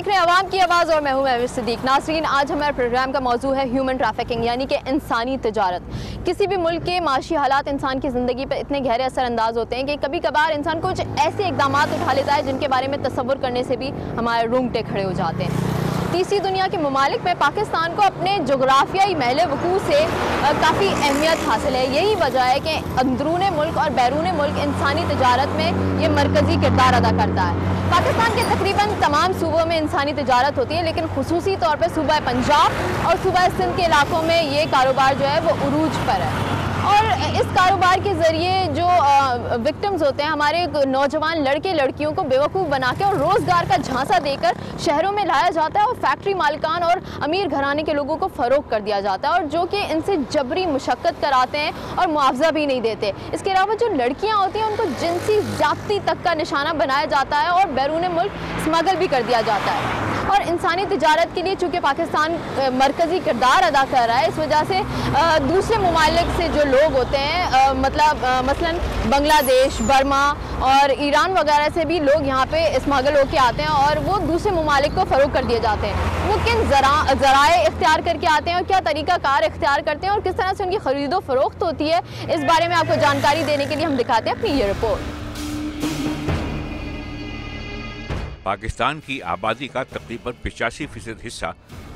देख रहे हैं, आवाम की आवाज़ और मैं हूँ महविश सिद्दीक। नासरीन, आज हमारे प्रोग्राम का मौजू है ह्यूमन ट्रैफिकिंग, यानी कि इंसानी तजारत। किसी भी मुल्क के माशी हालात इंसान की ज़िंदगी पर इतने गहरे असरअंदाज होते हैं कि कभी कभार इंसान कुछ ऐसे इकदाम उठा लेता है जिनके बारे में तस्वुर करने से भी हमारे रूंगटे खड़े हो जाते हैं। तीसरी दुनिया के ममालिक में पाकिस्तान को अपने जोग्राफियाई महल वकू से काफ़ी अहमियत हासिल है। यही वजह है कि अंदरून मुल्क और बैरून मुल्क इंसानी तजारत में ये मरकज़ी किरदार अदा करता है। पाकिस्तान के तकरीबन तमाम सूबों में इंसानी तजारत होती है, लेकिन खसूसी तौर पर सूबह पंजाब और सूबह सिंध के इलाकों में ये कारोबार जो है वो अरूज पर है। और इस कारोबार के ज़रिए जो विक्टिम्स होते हैं, हमारे नौजवान लड़के लड़कियों को बेवकूफ़ बना के और रोज़गार का झांसा देकर शहरों में लाया जाता है और फैक्ट्री मालिकान और अमीर घराने के लोगों को फ़रोग कर दिया जाता है और जो कि इनसे जबरी मुशक्क़त कराते हैं और मुआवजा भी नहीं देते। इसके अलावा जो लड़कियाँ होती हैं, उनको जिनसी ज़्यादती तक का निशाना बनाया जाता है और बैरून मुल्क स्मगल भी कर दिया जाता है। और इंसानी तजारत के लिए चूँकि पाकिस्तान मरकज़ी किरदार अदा कर रहा है, इस वजह से दूसरे ममालिक से जो लोग होते हैं मतलब मसला बांग्लादेश, बर्मा और ईरान वगैरह से भी लोग यहाँ पे स्मगल होके आते हैं और वो दूसरे ममालिक को फ़रोग कर दिए जाते हैं। वो किन जरा, ज़राए इख्तियार करके आते हैं और क्या तरीका कार इख्तियार करते हैं और किस तरह से उनकी ख़रीदो फ़रोख्त होती है, इस बारे में आपको जानकारी देने के लिए हम दिखाते हैं अपनी ये रिपोर्ट पाकिस्तान की आबादी का तकरीबन पिचासी फ़ीसद हिस्सा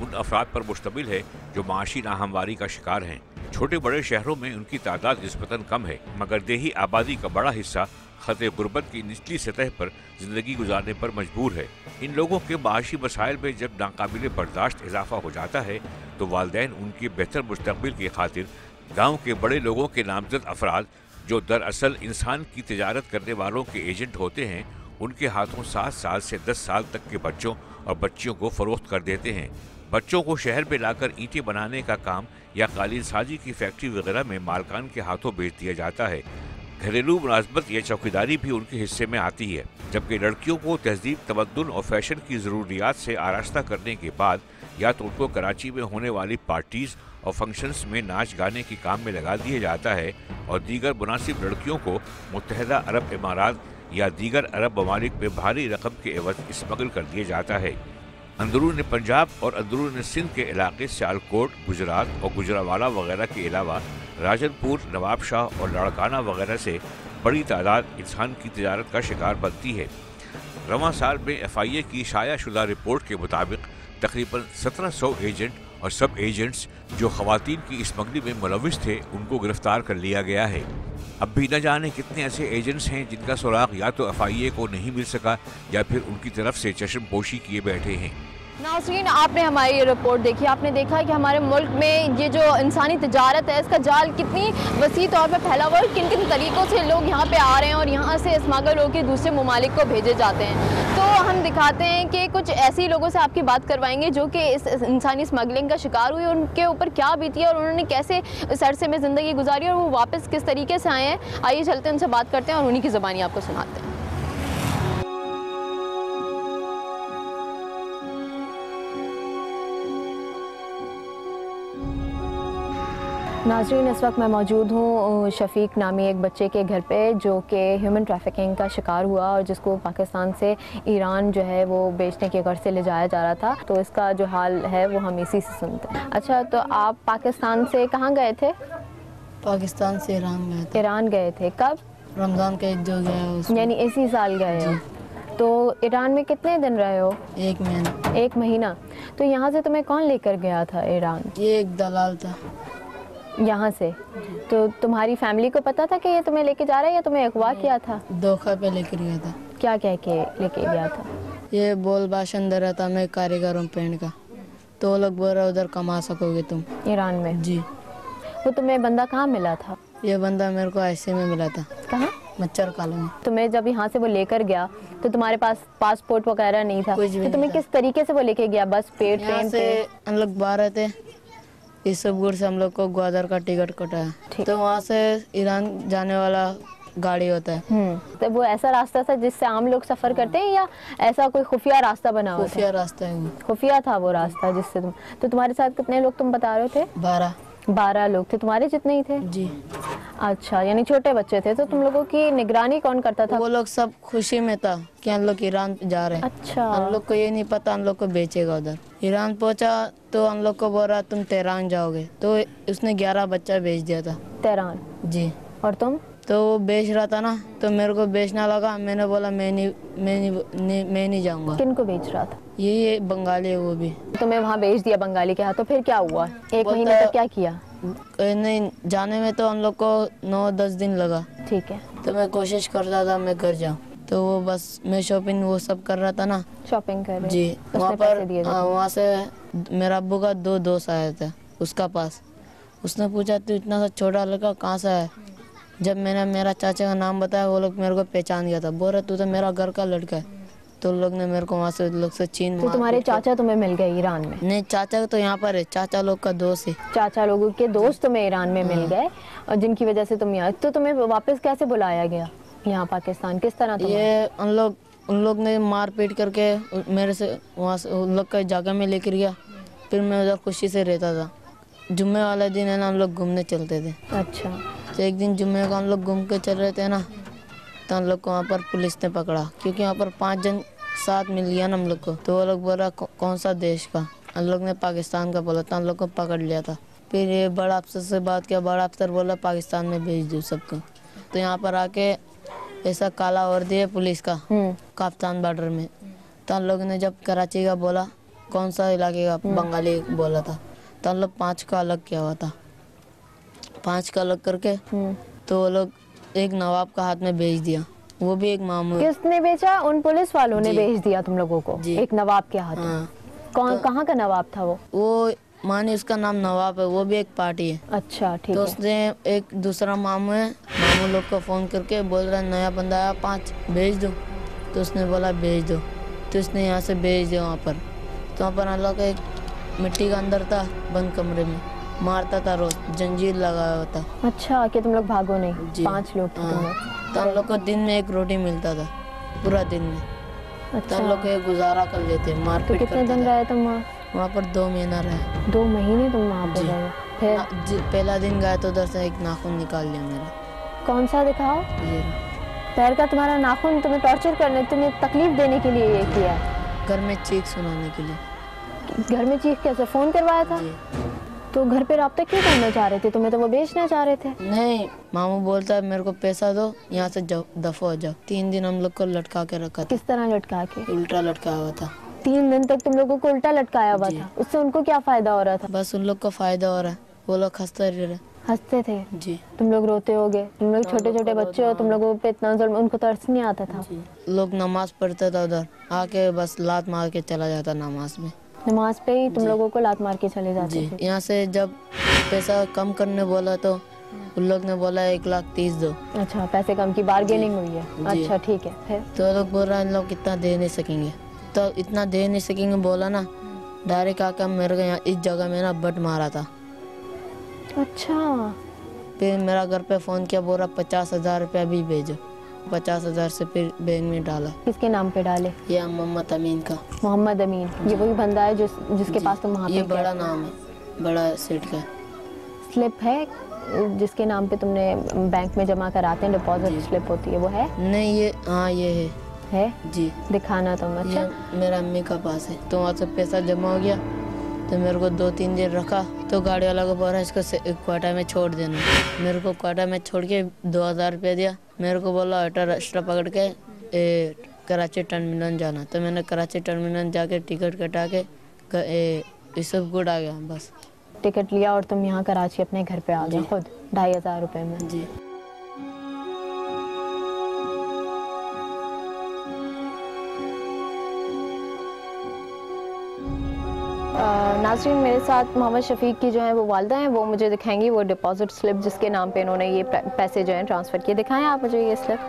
उन अफराद पर मुश्तमिल है, जो माशी नाहमवारी का शिकार हैं। छोटे बड़े शहरों में उनकी तादाद नस्बता कम है, मगर देही आबादी का बड़ा हिस्सा खत गुर्बत की निचली सतह पर ज़िंदगी गुजारने पर मजबूर है। इन लोगों के माशी मसाइल में जब नाकाबिल बर्दाश्त इजाफा हो जाता है तो वालदेन उनके बेहतर मुस्तबिल की खातिर गाँव के बड़े लोगों के नामजद अफराद, जो दरअसल इंसान की तजारत करने वालों के एजेंट होते हैं उनके हाथों सात साल से दस साल तक के बच्चों और बच्चियों को फरोख्त कर देते हैं। बच्चों को शहर में लाकर ईंटें बनाने का काम या कालीन साजी की फैक्ट्री वगैरह में मालकान के हाथों बेच दिया जाता है। घरेलू मुलाजमत या चौकीदारी भी उनके हिस्से में आती है, जबकि लड़कियों को तहजीब तमदन और फ़ैशन की ज़रूरियात से आरास्ता करने के बाद या तो उनको कराची में होने वाली पार्टीज़ और फ़ंक्शंस में नाच गाने के काम में लगा दिया जाता है और दीगर मुनासिब लड़कियों को मुतहदा अरब इमारात या दीगर अरब ममालिक में भारी रकम के एवज स्मगल कर दिया जाता है। अंदरून पंजाब और अंदरून सिंध के इलाके सियालकोट, गुजरात और गुजरावाला वगैरह के अलावा राजनपुर नवाबशाह और लाड़काना वगैरह से बड़ी तादाद इंसान की तजारत का शिकार बनती है। रवा साल में एफ़ आई ए की शायाशुदा रिपोर्ट के मुताबिक तकरीबन सत्रह सौ एजेंट और सब एजेंट्स जो खातन की स्मगलिंग में मुलविस थे, उनको गिरफ़्तार कर लिया गया है। अब भी न जाने कितने ऐसे एजेंट्स हैं जिनका सुराग या तो एफआईए को नहीं मिल सका या फिर उनकी तरफ़ से चश्मपोशी किए बैठे हैं। नाजरीन आपने हमारी ये रिपोर्ट देखी। आपने देखा कि हमारे मुल्क में ये जो इंसानी तजारत है, इसका जाल कितनी वसी तौर पर फैला हुआ है किन किन तरीक़ों से लोग यहाँ पे आ रहे हैं और यहाँ से स्मगल होकर दूसरे ममालिक को भेजे जाते हैं। तो हम दिखाते हैं कि कुछ ऐसे लोगों से आपकी बात करवाएँगे जो कि इस इंसानी स्मगलिंग का शिकार हुई उनके ऊपर क्या बीती है और उन्होंने कैसे इस अरसे में ज़िंदगी गुजारी और वो वापस किस तरीके से आए हैं। आइए चलते हैं उनसे बात करते हैं और उन्हीं की ज़बानी आपको सुनाते हैं। नाजरीन इस वक्त मैं मौजूद हूँ शफीक नामी एक बच्चे के घर पे जो कि ह्यूमन ट्रैफिकिंग का शिकार हुआ और जिसको पाकिस्तान से ईरान जो है वो बेचने के घर से ले जाया जा रहा था। तो इसका जो हाल है वो हम इसी से सुनते हैं। अच्छा तो आप पाकिस्तान से कहाँ गए थे? पाकिस्तान से ईरान गए थे। ईरान गए थे। कब? रमज़ान का जो गया यानी इसी साल गए हो। तो ईरान में कितने दिन रहे हो? एक महीना। एक महीना। तो यहाँ से तुम्हें कौन लेकर गया था ईरान? ये एक दलाल था। यहाँ से। तो तुम्हारी फैमिली को पता था कि ये तुम्हें लेके जा रहा है या तुम्हें अगवा किया था? धोखा पे लेकर गया था। क्या कह के लेके गया था? ये बोल भाषण दे रहा था मैं कारीगर हूँ पेंट का तो लोग बोल रहे उधर कमा सकोगे तुम। ईरान में? जी। वो तुम्हें बंदा कहाँ मिला था? ये बंदा मेरे को ऐसे में मिला था। कहाँ? मच्छर कॉलोनी तुम्हें जब यहाँ से वो लेकर गया तो तुम्हारे पास पासपोर्ट वगैरह नहीं था। कुछ भी तो तुम्हें किस तरीके से वो लेके गया? बस पे ट्रेन से हम लोग बारह थे ईसबगुड़ से हम लोग को ग्वादर का टिकट कटा है। तो वहाँ से ईरान जाने वाला गाड़ी होता है। हम्म। तो वो ऐसा रास्ता था जिससे आम लोग सफ़र करते हैं या ऐसा कोई खुफिया रास्ता बना हुआ खुफिया रास्ता है खुफिया था वो रास्ता जिससे तुम तो तुम्हारे साथ कितने लोग तुम बता रहे थे? बारह। बारह लोग थे तुम्हारे जितने ही थे? जी। अच्छा यानी छोटे बच्चे थे तो तुम लोगों की निगरानी कौन करता था? वो लोग सब खुशी में था कि हम लोग ईरान जा रहे हैं। अच्छा। हम लोग को ये नहीं पता हम लोग को बेचेगा उधर। ईरान पहुँचा तो हम लोग को बोल रहा तुम तेहरान जाओगे। तो उसने ग्यारह बच्चा बेच दिया था। तेहरान? जी। और तुम? तो वो बेच रहा था ना तो मेरे को बेचना लगा। मैंने बोला मैं नहीं मैं नहीं, मैं नहीं जाऊँगा। किन को बेच रहा था? ये ये बंगाली है वो भी। तुम्हें वहाँ बेच दिया बंगाली के हाथ तो फिर क्या हुआ? एक महीने तक क्या किया? नहीं जाने में तो हम लोग को नौ दस दिन लगा। ठीक है। तो मैं कोशिश करता था मैं घर जाऊँ। तो वो बस मैं शॉपिंग वो सब कर रहा था ना। शॉपिंग कर रहे जी वहाँ पर हाँ, वहाँ से मेरा अब्बू का दो दोस्त आया था उसका पास। उसने पूछा तू इतना सा छोटा लड़का कहाँ से है जब मैंने मेरा चाचा का नाम बताया वो लोग मेरे को पहचान गया था। बोल रहे तू तो मेरा घर का लड़का है। तो लोग ने मेरे को वहाँ से लोग से चीन तो तुम्हारे चाचा तुम्हें मिल गए ईरान में? नहीं चाचा तो यहाँ पर है। चाचा लोग का दोस्त है। चाचा लोगों के दोस्त तुम्हें ईरान में हाँ। मिल गए और जिनकी वजह से तुम यहाँ तो तुम्हें वापस कैसे बुलाया गया? यहाँ पाकिस्तान किस तरह ये उन लोग उन लोग ने मार पीट करके मेरे से वहाँ से उन लोग का जगह में लेकर गया। फिर मैं उधर खुशी से रहता था। जुम्मे वाले दिन है ना हम लोग घूमने चलते थे। अच्छा। तो एक दिन जुम्मे को हम लोग घूम के चल रहे थे ना तो हम लोग को वहाँ पर पुलिस ने पकड़ा क्योंकि वहाँ पर पाँच जन साथ मिल गया ना हम लोग को। तो वो लोग बोला कौन सा देश का? हम लोग ने पाकिस्तान का बोला तो हम लोग को पकड़ लिया था। फिर ये बड़ा अफसर से बात किया बड़ा अफसर बोला पाकिस्तान में भेज दो सबको। तो यहाँ पर आके ऐसा काला वर्दी है पुलिस का हम्म। काफ्तान बॉर्डर में। तो हम लोग ने जब कराची का बोला कौन सा इलाके का बंगाली बोला था? तो हम लोग पाँच का अलग किया हुआ था। पाँच का अलग करके। हम्म। तो वो लोग एक नवाब का हाथ में भेज दिया। वो भी एक मामूल। किसने बेचा? उन पुलिस वालों ने। भेज दिया तुम लोगों को एक नवाब के हाथ हाँ। कौन कहाँ का नवाब था वो? वो मानी उसका नाम नवाब है वो भी एक पार्टी है। अच्छा ठीक तो है। उसने एक दूसरा मामू है मामू लोग को फ़ोन करके बोल रहा है नया बंदा आया पाँच भेज दो। तो उसने बोला भेज दो। तो उसने यहाँ से भेज दिया वहाँ पर। तो वहाँ पर अल्लाह का एक मिट्टी का अंदर था बंद कमरे में। मारता था रोज जंजीर लगाया हुआ था। अच्छा कि तुम लोग भागो नहीं? पाँच लोग थे तुम हाँ। लोग। तो हम लोग को दिन में एक रोटी मिलता था पूरा दिन में। तो अच्छा। हम लोग गुजारा कर लेते तो कितने दिन रहे तुम वहाँ? वहाँ पर दो महीना रहे। दो महीने तुम वहाँ पे रहे? फिर? जी- पहला दिन गया तो उधर से एक नाखून निकाल लिया मेरा। कौन सा दिखाओ? ये। पैर का तुम्हारा नाखून तुम्हें टॉर्चर करने तुम्हें तकलीफ़ देने के लिए ये किया। घर में चीख सुनाने के लिए। घर में चीख कैसे? फ़ोन करवाया था? तो घर पे रब्ता क्यों करना चाह रहे थे? तुम्हें तो वो बेचना चाह रहे थे। नहीं मामू बोलता है मेरे को पैसा दो यहाँ से जाओ दफ़ा हो जाओ। तीन दिन हम लोग को लटका के रखा था। किस तरह लटका के? उल्टा लटका हुआ था। तीन दिन तक तुम लोगों को उल्टा लटकाया हुआ था। उससे उनको क्या फ़ायदा हो रहा था? बस उन लोग को फ़ायदा हो रहा है। वो लोग हँसते रह रहे। हँसते थे? जी। तुम लोग रोते होगे। तुम लोग छोटे छोटे बच्चे हो तुम लोगों पे इतना जुल्म उनको तरस नहीं आता था। लोग नमाज़ पढ़ते था उधर। आके बस लात मार के चला जाता नमाज़ में। नमाज़ पे ही तुम लोगों को लात मार के चले जाते जी थे। यहाँ से जब पैसा कम करने बोला तो उन लोग ने बोला एक लाख तीस दो। अच्छा पैसे कम की बार्गेनिंग हुई है। अच्छा ठीक है फिर? तो लोग बोल रहा है इन लोग इतना दे नहीं सकेंगे। तो इतना दे नहीं सकेंगे बोला ना डायरेक्ट आकर मेरे को यहाँ इस जगह में ना बट मारा था। अच्छा। फिर मेरा घर पे फ़ोन किया बोला पचास हज़ार रुपया भी भेजो। पचास हज़ार से फिर बैंक में डाला। किसके नाम पे डाले? ये मोहम्मद अमीन का। मोहम्मद अमीन। ये वही बंदा है जिस जिसके पास तुम वहाँ ये बड़ा नाम है बड़ा सेठ का। स्लिप है? जिसके नाम पे तुमने बैंक में जमा कराते हैं डिपॉजिट स्लिप होती है वो है? नहीं ये हाँ ये है। है? जी। दिखाना तुम अच्छा मेरा अम्मी का पास है। तो वहाँ से पैसा जमा हो गया। तो मेरे को दो तीन दिन रखा तो गाड़ी वाला को बोला इसको क्वाटा में छोड़ देना। मेरे को क्वाटा में छोड़ के दो हज़ार रुपया दिया। मेरे को बोला ऑटो रास्ता पकड़ के ए, कराची टर्मिनल जाना। तो मैंने कराची टर्मिनल जाके टिकट कटा के यूसुफगुड आ गया बस। टिकट लिया और तुम यहाँ कराची अपने घर पे आ गए खुद ढाई हज़ार रुपये में। जी। नाज़रीन, मेरे साथ मोहम्मद शफीक की जो है वो वालदा हैं, वो मुझे दिखाएँगी वो डिपॉजिट स्लिप जिसके नाम पे इन्होंने ये पैसे जो हैं ट्रांसफ़र किए। दिखाएँ आप मुझे ये स्लिप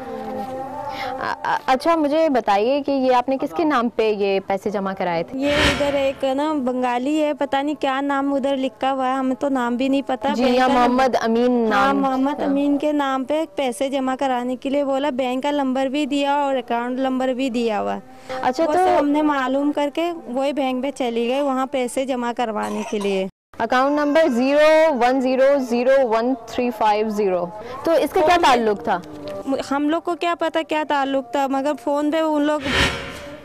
अच्छा मुझे बताइए कि ये आपने किसके नाम पे ये पैसे जमा कराए थे? ये उधर एक ना बंगाली है पता नहीं क्या नाम उधर लिखा हुआ है हमें तो नाम भी नहीं पता। जी बैंक का नंबर- मोहम्मद अमीन हाँ नाम। मोहम्मद अमीन के नाम पे पैसे जमा कराने के लिए बोला बैंक का नंबर भी दिया और अकाउंट नंबर भी दिया हुआ। अच्छा तो हमने मालूम करके वही बैंक पे चली गई वहाँ पैसे जमा करवाने के लिए। Account number zero one zero zero one three five zero. तो इसका क्या ताल्लुक था? हम लोग को क्या पता क्या ताल्लुक था मगर फ़ोन पे उन लोग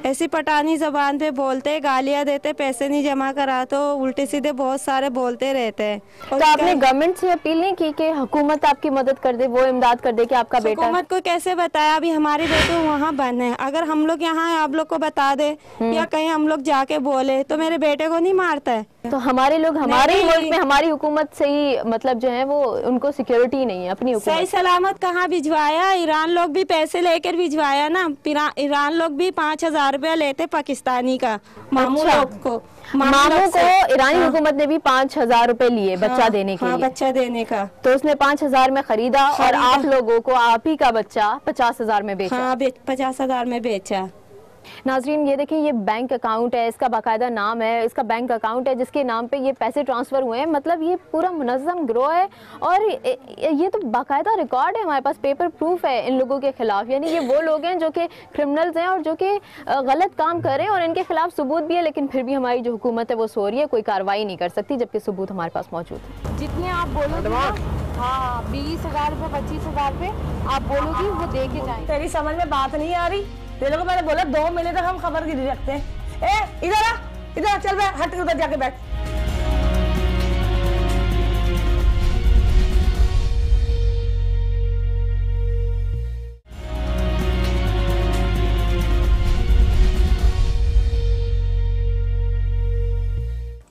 ऐसी पठानी जबान पे बोलते गालियाँ देते पैसे नहीं जमा करा तो उल्टे सीधे बहुत सारे बोलते रहते हैं। तो आपने गवर्नमेंट से अपील नहीं की कि हुकूमत आपकी मदद कर दे वो इमदाद कर दे कि आपका बेटा हुकूमत को कैसे बताया? अभी हमारे बेटे वहाँ बंद है। अगर हम लोग यहाँ आप लोग को बता दे हम्म। या कहीं हम लोग जाके बोले तो मेरे बेटे को नहीं मारता है। तो हमारे लोग हमारे ही। मुल्क में हमारी हुकूमत से ही मतलब जो है वो उनको सिक्योरिटी नहीं है अपनी सही सलामत कहाँ भिजवाया? ईरान लोग भी पैसे लेकर भिजवाया ना। ईरान लोग भी पाँच हज़ार रुपया लेते पाकिस्तानी का। मामू अच्छा। लोग को मामू को ईरानी हाँ, हुकूमत ने भी पाँच हज़ार रूपए लिए बच्चा हाँ, देने के हाँ लिए। बच्चा देने का। तो उसने पाँच हज़ार में खरीदा और आप लोगों को आप ही का बच्चा पचास हज़ार में बेचा। हाँ पचास हज़ार में बेचा। नाजरीन ये देखिए ये बैंक अकाउंट है इसका बाकायदा नाम है इसका बैंक अकाउंट है जिसके नाम पे ये पैसे ट्रांसफ़र हुए हैं। मतलब ये पूरा मुनज़म ग्रोह है और ये तो बाकायदा रिकॉर्ड है हमारे पास पेपर प्रूफ है इन लोगों के खिलाफ। यानी ये वो लोग हैं जो कि क्रिमिनल्स हैं और जो कि गलत काम कर रहे हैं और इनके खिलाफ सबूत भी है लेकिन फिर भी हमारी जो हुकूमत है वो सो रही है कोई कार्रवाई नहीं कर सकती जबकि सबूत हमारे पास मौजूद है। जितने आप बोलोगे ना हाँ बीस हज़ार रुपये पच्चीस हज़ार रुपये आप बोलोगी वो दे के जाएँगे। तेरी समझ में बात नहीं आ रही? तेरे को मैंने बोला, दो महीने तक हम खबर गिरी रखते हैं। ए, इधर आ, इधर चल बैठ हट उधर जाके बैठ।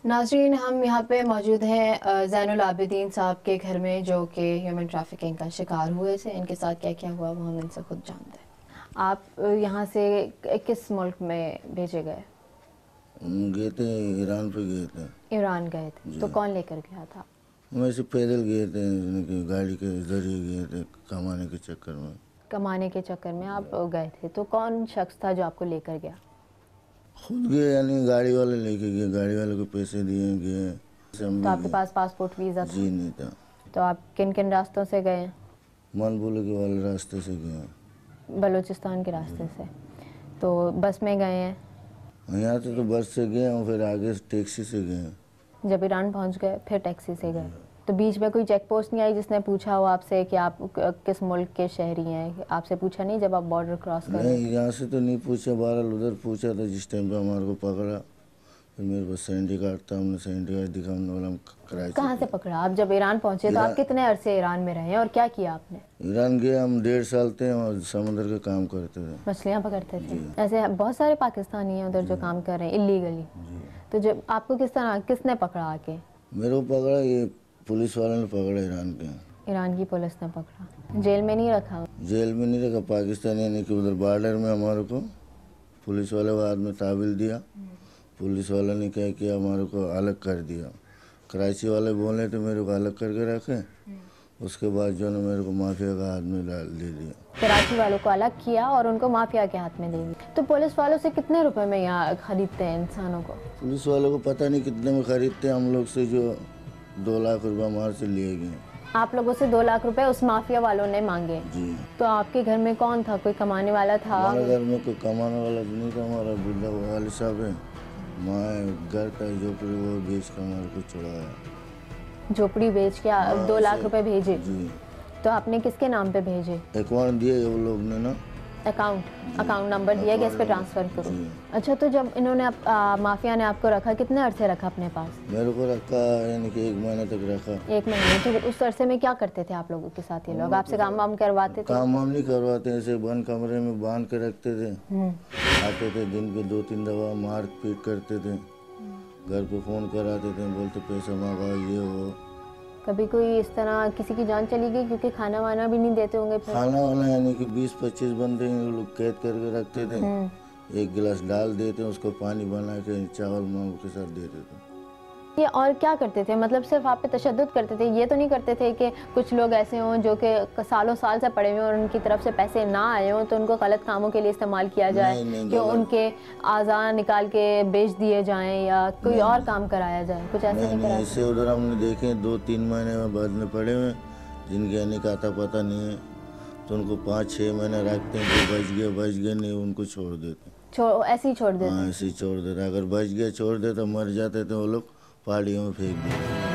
नाजरीन, हम यहाँ पे मौजूद हैं जैनुल आबिदीन साहब के घर में, जो कि ह्यूमन ट्रैफिकिंग का शिकार हुए थे। इनके साथ क्या क्या हुआ, वो हम इनसे खुद जानते हैं। आप यहाँ से किस मुल्क में भेजे गए? गए थे ईरान पे गए थे। ईरान गए थे। तो कौन लेकर गया था? ऐसे पैदल गए थे गाड़ी के ज़रिए गए थे कमाने के चक्कर में। कमाने के चक्कर में आप गए थे। तो कौन शख्स था जो आपको लेकर गया? खुद गए यानी गाड़ी वाले लेके गए गाड़ी वाले को पैसे दिए गए। तो आपके पास पासपोर्ट वीज़ा जी नहीं था। तो आप किन किन रास्तों से गए? मन बोले के वाले रास्ते से गए। बलूचिस्तान के रास्ते से। तो बस में गए हैं। यहाँ से तो बस से गए और फिर आगे टैक्सी से गए। जब ईरान पहुँच गए फिर टैक्सी से गए। तो बीच में कोई चेक पोस्ट नहीं आई जिसने पूछा हो आपसे कि आप किस मुल्क के शहरी हैं? आपसे पूछा नहीं जब आप बॉर्डर क्रॉस कर नहीं यहाँ से तो नहीं पूछा बहरहाल उधर पूछा था जिस टाइम पे हमारे को पकड़ा। मेरे पास सैंडी कार्ड था हमने सैंडी कार्ड दिखा हमने बोला हम कराची कहाँ से पकड़ा? आप जब ईरान पहुँचे तो आप कितने अरसे ईरान में रहे और क्या किया आपने? ईरान गए हम डेढ़ साल थे और समुद्र का काम करते थे। मछलियाँ पकड़ते थे। ऐसे बहुत सारे पाकिस्तानी हैं उधर जो काम कर रहे हैं इलीगली तो जब आपको किस तरह किसने पकड़ा आके? मेरे को पकड़ा ये पुलिस वाले ने पकड़ा ईरान के। ईरान की पुलिस ने पकड़ा। जेल में नहीं रखा? जेल में नहीं रखा पाकिस्तान यानी कि उधर बॉर्डर में हमारे को पुलिस वाले बाद में ताबिल दिया। पुलिस वाले ने क्या किया हमारे को अलग कर दिया। कराची वाले बोले तो मेरे को अलग करके रखे। उसके बाद जो ना मेरे को माफिया का हाथ में दे दिया। कराची वालों को अलग किया और उनको माफिया के हाथ में दे दिया। तो पुलिस वालों से कितने रुपए में यहाँ खरीदते हैं इंसानों को? पुलिस वालों को पता नहीं कितने में खरीदते हैं। हम लोग से जो दो लाख रुपया हमारे से लिए गए। आप लोगों से दो लाख रुपए उस माफिया वालों ने मांगे? जी। तो आपके घर में कौन था? कोई कमाने वाला था? हमारे घर में कोई कमाने वाला नहीं था। हमारा बुढ़ा वाले साहब है। माँ है, घर का झोपड़ी वो बेच कर मेरे को चढ़ाया। झोपड़ी बेच के दो लाख रुपए भेजे। जी। तो आपने किसके नाम पे भेजे? अकाउंट दिए वो लोग ने ना। अकाउंट अकाउंट नंबर दिया कि इस पे ट्रांसफ़र करो। अच्छा तो जब इन्होंने आप, आ, माफिया ने आपको रखा कितने अरसे रखा अपने पास? मेरे को रखा यानी कि एक महीने तक रखा। एक महीने तो उस अरसे में क्या करते थे आप लोगों के साथ ये लोग? आपसे काम वाम करवाते थे? काम वाम नहीं करवाते ऐसे बंद कमरे में बाँध के रखते थे। हम्म। आते थे दिन पे दो तीन दफ़ा मार पीट करते थे। घर पे फ़ोन कराते थे बोलते पैसा मांगा ये वो कभी कोई इस तरह किसी की जान चली गई? क्योंकि खाना वाना भी नहीं देते होंगे खाना वाना यानी कि बीस पच्चीस बंदे लोग कैद करके रखते थे। एक गिलास डाल देते उसको पानी बना के चावल मांग के साथ देते थे। ये और क्या करते थे? मतलब सिर्फ़ आप पे तशद्दुद करते थे? ये तो नहीं करते थे कि कुछ लोग ऐसे हों जो कि सालों साल से पड़े हुए और उनकी तरफ़ से पैसे ना आए हों तो उनको गलत कामों के लिए इस्तेमाल किया जाए कि उनके आज़ाद निकाल के बेच दिए जाएँ या कोई और काम कराया जाए। कुछ ऐसा नहीं नहीं ऐसे उधर हमने देखे दो तीन महीने में बाद में पड़े हुए जिनके आने का आता पता नहीं है तो उनको पाँच छः महीने रखते हैं जो बच गए बच गए नहीं उनको छोड़ देते छोड़ ऐसे ही छोड़ देते हाँ ऐसे ही छोड़ देते अगर बच गए छोड़ देते मर जाते थे वो लोग पहाड़ियों में फेंक दिया।